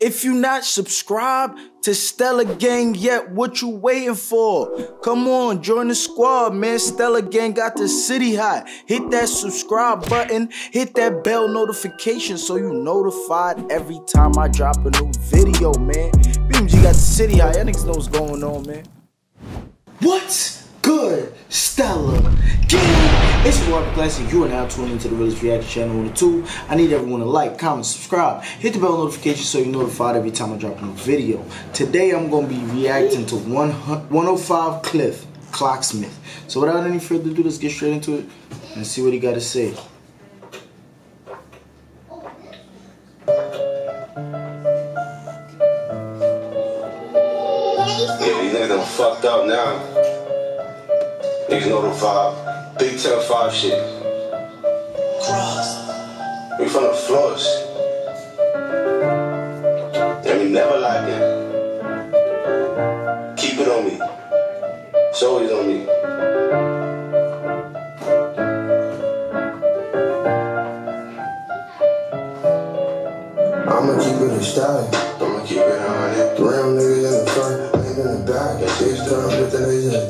If you not subscribed to Stella Gang yet, what you waiting for? Come on, join the squad, man. Stella Gang got the city hot. Hit that subscribe button, hit that bell notification so you notified every time I drop a new video, man. BMG got the city hot. Y'all niggas know what's going on, man. What's good, Stella Gang? It's your boy Classic. You are now tuning into the Realist Reaction channel on the two. I need everyone to like, comment, subscribe, hit the bell notification so you're notified every time I drop a new video. Today I'm going to be reacting to 105 Cliff Clocksmith. So without any further ado, let's get straight into it and see what he got to say. Yeah, these niggas done fucked up now. Niggas know the vibe. Big 10 5 shit. Cross. We from the floors. And we never like it. Keep it on me. It's always on me. I'ma keep it a style. I'ma keep it on it. Real niggas in the front, niggas in the back. Big drum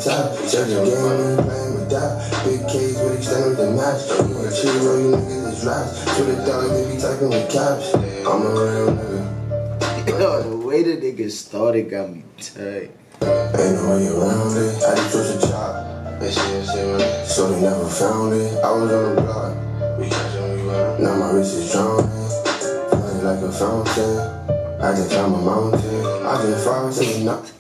top. Check the game, we playing with that. Big K's with extended the match. You a cheese, all you niggas is raps. The dog, they be typing with caps. I'm a real nigga. Yo, the way the nigga started got me tight. Ain't no way around it. I just twist a chop. That shit, shit. So they never found it. I was on the block. We catch we run. Now my wrist is drowning. Feeling like a fountain. I just climb a mountain. I just to the knock.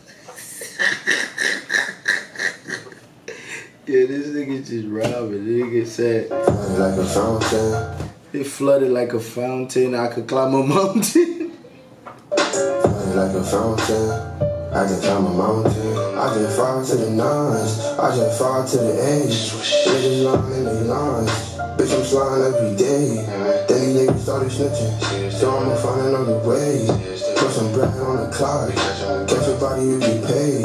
Yeah, this nigga just robbing. The nigga said Feeling like a fountain. it flooded like a fountain. I could climb a mountain. Feeling like a fountain. I just climb a mountain. I just fall to the nines. I just fall to the edge. Niggas lying in they lines. Bitch, I'm sliding every day. Then these niggas started snitching. So I'ma find another way. Put some bread on the clock. Catch your body, you get paid.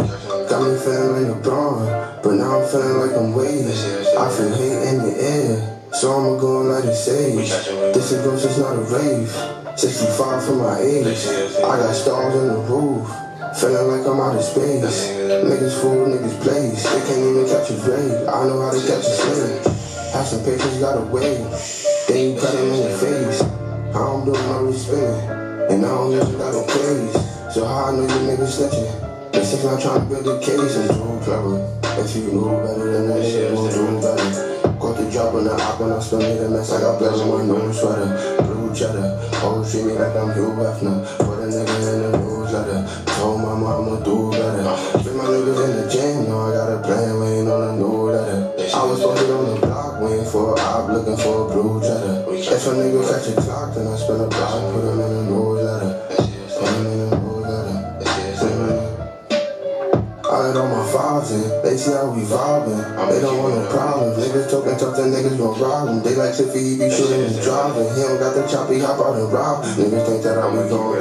Got me feeling like LeBron. But now I'm feeling like I'm Wade. I feel hate in the air. So I'ma go and let it sage. This is ghost, it's not a rave. 65 for my age. I got stars on the roof. Feeling like I'm out of space. Niggas fool, niggas plays. They can't even catch a grave. I know how to catch a slave. Have some patience, gotta wait. Then you cut him in the face. I don't do no spinning. And I don't even got a case. So how I know you niggas snitching? The six not trying to build a case. I'm too clever. If you know better than that shit, we'll do better. The drop on the op when I spin it a mess. I got blood on my no sweater. Blue cheddar. Always treat me like I'm Hugh Hefner. Nigga in the newsletter. Mama do better. Spin my niggas in the gym. Now I got a plan waiting on a new letter. I was posted on the block waiting for a op looking for a blue cheddar. If a nigga catch a clock, then I spin a block. Put him in a newsletter. Put him in a newsletter. I let all my files in, they see how we vibing. They don't want no problems. Niggas talking tough, then niggas gon' rob him. They like Tiffy, he be shooting and driving. He don't got the choppy hop out and rob. Niggas think that I'm going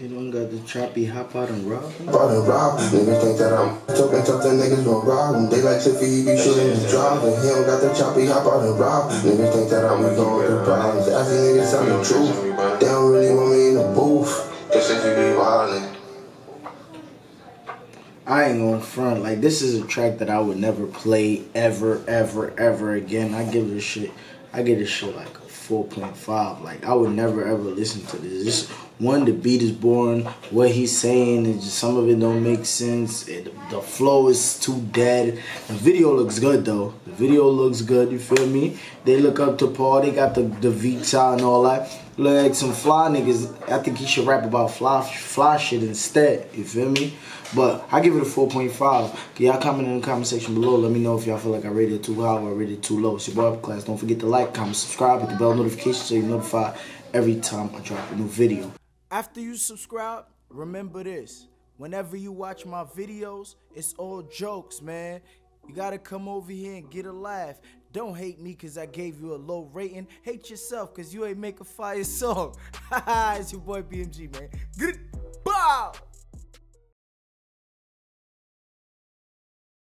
You don't got the choppy hop out and rob him? Bought and rob. Niggas think that I'm talking tough, then niggas gon' rob him. They like Tiffy, he be shooting and driving. He don't got the choppy hop out and rob. Niggas think that I'm going through problems. As these niggas tell the truth. They don't really want me in the booth. Cause if you be wildin'. I ain't gonna front. Like this is a track that I would never play ever, ever, ever again. I give this shit. I give this shit like a four point five. Like I would never ever listen to this. Just one, the beat is boring. What he's saying is just some of it don't make sense. It, the flow is too dead. The video looks good though. The video looks good. You feel me? They look up to Paul. They got the the Vita and all that. Look like some fly niggas. I think he should rap about fly fly shit instead. You feel me? But I give it a 4.5. Y'all comment in the comment section below. Let me know if y'all feel like I rated it too high or rated it too low. It's your boy Class. Don't forget to like, comment, subscribe, hit the bell notification so you're notified every time I drop a new video. After you subscribe, remember this. Whenever you watch my videos, it's all jokes, man. You gotta come over here and get a laugh. Don't hate me because I gave you a low rating. Hate yourself because you ain't make a fire song. it's your boy BMG, man. Good. Bow!